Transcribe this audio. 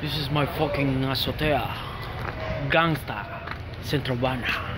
This is my fucking azotea. Gangsta. Centrobana.